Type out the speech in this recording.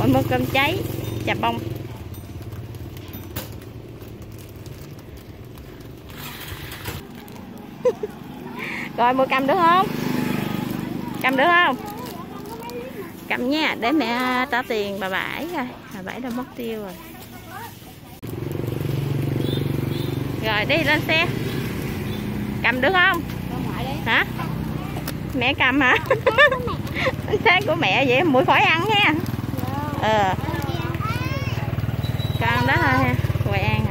mỗi mua cơm cháy, chà bông. Rồi, mua cầm được không? Cầm được không? Cầm nha, để mẹ trả tiền, bà bãi rồi. Bà bãi đã mất tiêu rồi. Rồi, đi lên xe. Cầm được không? Hả? Mẹ cầm hả? Sáng của mẹ vậy mũi khỏi ăn nha ờ. Con đó thôi ha quay ăn